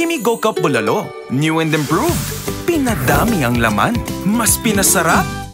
Hakimi Go Cup Bulalo. New and improved. Pinadami ang laman. Mas pinasarap.